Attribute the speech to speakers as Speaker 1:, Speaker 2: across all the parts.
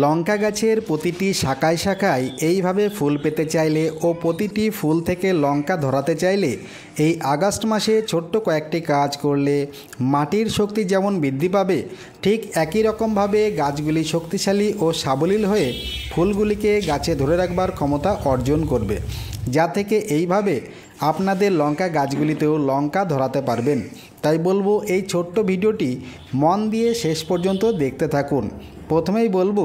Speaker 1: লঙ্কা গাছের প্রতিটি শাখায় শাখায় এইভাবে ফুল পেতে চাইলে ও প্রতিটি ফুল থেকে লঙ্কা ধরাতে চাইলে এই আগস্ট মাসে ছোট্ট কয়েকটি কাজ করলে মাটির শক্তি যেমন বৃদ্ধি পাবে, ঠিক একই রকমভাবে গাছগুলি শক্তিশালী ও সাবলীল হয়ে ফুলগুলিকে গাছে ধরে রাখবার ক্ষমতা অর্জন করবে। যা থেকে এইভাবে আপনাদের লঙ্কা গাছগুলিতেও লঙ্কা ধরাতে পারবেন। তাই বলব এই ছোট্ট ভিডিওটি মন দিয়ে শেষ পর্যন্ত দেখতে থাকুন। প্রথমেই বলব,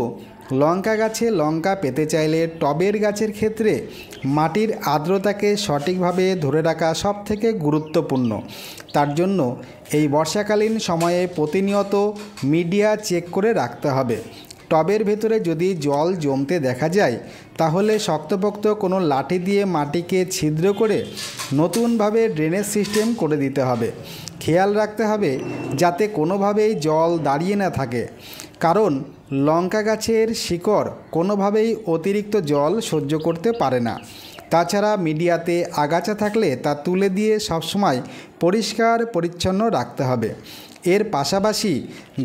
Speaker 1: লঙ্কা গাছে লঙ্কা পেতে চাইলে টবের গাছের ক্ষেত্রে মাটির আর্দ্রতাকে সঠিকভাবে ধরে রাখা সব থেকে গুরুত্বপূর্ণ। তার জন্য এই বর্ষাকালীন সময়ে প্রতিনিয়ত মিডিয়া চেক করে রাখতে হবে। টবের ভেতরে যদি জল জমতে দেখা যায়, তাহলে শক্তপোক্ত কোনো লাঠি দিয়ে মাটিকে ছিদ্র করে নতুনভাবে ড্রেনেজ সিস্টেম করে দিতে হবে। খেয়াল রাখতে হবে যাতে কোনোভাবেই জল দাঁড়িয়ে না থাকে। কারণ লঙ্কা গাছের শিকড় কোনোভাবেই অতিরিক্ত জল সহ্য করতে পারে না। তাছাড়া মিডিয়াতে আগাছা থাকলে তা তুলে দিয়ে সবসময় পরিষ্কার, পরিচ্ছন্ন রাখতে হবে। এর পাশাপাশি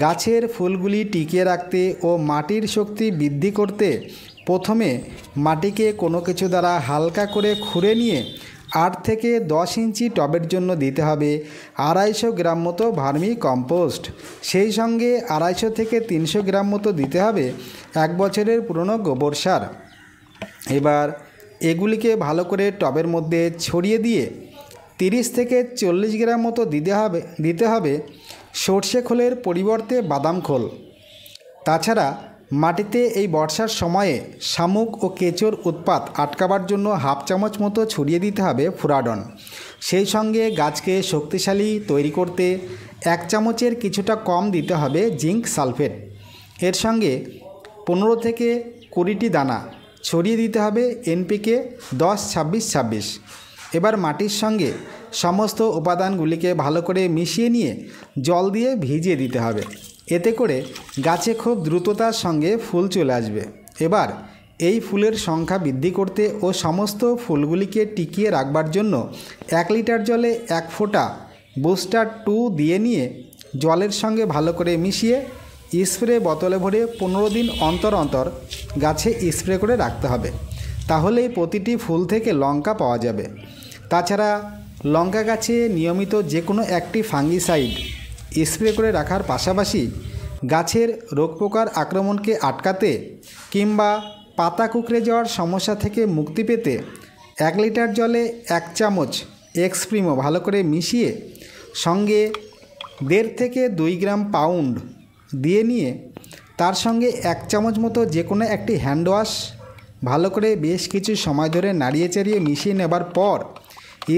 Speaker 1: গাছের ফুলগুলি টিকিয়ে রাখতে ও মাটির শক্তি বৃদ্ধি করতে প্রথমে মাটিকে কোনো কিছু দ্বারা হালকা করে খুঁড়ে নিয়ে আট থেকে দশ ইঞ্চি টবের জন্য দিতে হবে আড়াইশো গ্রাম মতো ভার্মি কম্পোস্ট। সেই সঙ্গে আড়াইশো থেকে তিনশো গ্রাম মতো দিতে হবে এক বছরের পুরনো গোবর সার। এবার এগুলিকে ভালো করে টবের মধ্যে ছড়িয়ে দিয়ে তিরিশ থেকে চল্লিশ গ্রাম মতো দিতে হবে দিতে হবে সর্ষে খোলের পরিবর্তে বাদাম খোল। তাছাড়া মাটিতে এই বর্ষার সময়ে শামুক ও কেঁচোর উৎপাত আটকাবার জন্য হাফ চামচ মতো ছড়িয়ে দিতে হবে ফুরাডন। সেই সঙ্গে গাছকে শক্তিশালী তৈরি করতে এক চামচের কিছুটা কম দিতে হবে জিঙ্ক সালফেট। এর সঙ্গে পনেরো থেকে কুড়িটি দানা ছড়িয়ে দিতে হবে এনপিকে দশ, ছাব্বিশ ছাব্বিশ। এবার মাটির সঙ্গে সমস্ত উপাদানগুলিকে ভালো করে মিশিয়ে নিয়ে জল দিয়ে ভিজিয়ে দিতে হবে। এতে করে গাছে খুব দ্রুততার সঙ্গে ফুল চলে আসবে। এবার এই ফুলের সংখ্যা বৃদ্ধি করতে ও সমস্ত ফুলগুলিকে টিকিয়ে রাখবার জন্য এক লিটার জলে এক ফোঁটা বুস্টার টু দিয়ে নিয়ে জলের সঙ্গে ভালো করে মিশিয়ে স্প্রে বোতলে ভরে পনেরো দিন অন্তর অন্তর গাছে স্প্রে করে রাখতে হবে। তাহলেই প্রতিটি ফুল থেকে লঙ্কা পাওয়া যাবে। তাছাড়া লঙ্কা গাছে নিয়মিত যে কোনো একটি ফাঙ্গিসাইড স্প্রে করে রাখার পাশাপাশি গাছের রোগ পোকার আক্রমণকে আটকাতে কিংবা পাতা কুকড়ে যাওয়ার সমস্যা থেকে মুক্তি পেতে এক লিটার জলে এক চামচ এক্সপ্রিমো ভালো করে মিশিয়ে সঙ্গে দেড় থেকে দুই গ্রাম পাউন্ড দিয়ে নিয়ে তার সঙ্গে এক চামচ মতো যে কোনো একটি হ্যান্ড ওয়াশ ভালো করে বেশ কিছু সময় ধরে নাড়িয়ে চাড়িয়ে মিশিয়ে নেবার পর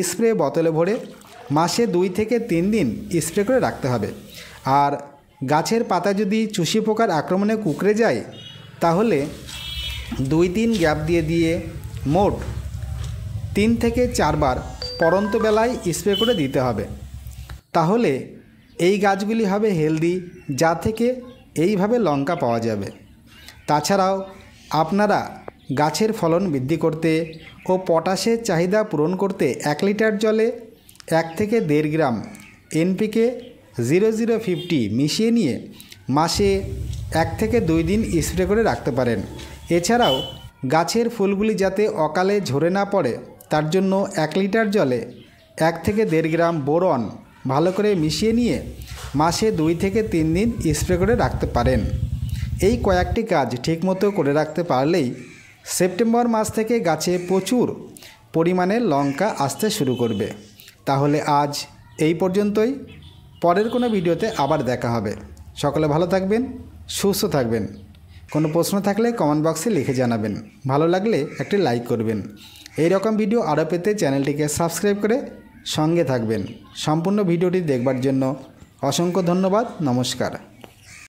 Speaker 1: স্প্রে বোতলে ভরে মাসে দুই থেকে তিন দিন স্প্রে করে রাখতে হবে। আর গাছের পাতা যদি চুষি পোকার আক্রমণে কুকড়ে যায়, তাহলে দুই দিন গ্যাপ দিয়ে দিয়ে মোট তিন থেকে চারবার পরন্ত বেলায় স্প্রে করে দিতে হবে। তাহলে এই গাছগুলি হবে হেলদি যা থেকে এইভাবে লঙ্কা পাওয়া যাবে। তাছাড়াও আপনারা গাছের ফলন বৃদ্ধি করতে ও পটাশের চাহিদা পূরণ করতে এক লিটার জলে এক থেকে দেড় gram NPK zero zero fifty মিশিয়ে নিয়ে মাসে এক থেকে দুই দিন স্প্রে করে রাখতে পারেন। এছাড়াও গাছের ফুলগুলি যাতে অকালে ঝরে না পড়ে, তার জন্য এক লিটার জলে এক থেকে দেড় গ্রাম বোরন ভালো করে মিশিয়ে নিয়ে মাসে দুই থেকে তিন দিন স্প্রে করে রাখতে পারেন। এই কয়েকটি কাজ ঠিকমতো করে রাখতে পারলেই সেপ্টেম্বর মাস থেকে গাছে প্রচুর পরিমাণে লঙ্কা আসতে শুরু করবে। তাহলে আজ এই পর্যন্তই। পরের কোনো ভিডিওতে আবার দেখা হবে। সকলে ভালো থাকবেন, সুস্থ থাকবেন। কোনো প্রশ্ন থাকলে কমেন্ট বক্সে লিখে জানাবেন। ভালো লাগলে একটি লাইক করবেন। এই রকম ভিডিও আরও পেতে চ্যানেলটিকে সাবস্ক্রাইব করে সঙ্গে থাকবেন। সম্পূর্ণ ভিডিওটি দেখবার জন্য অসংখ্য ধন্যবাদ, নমস্কার।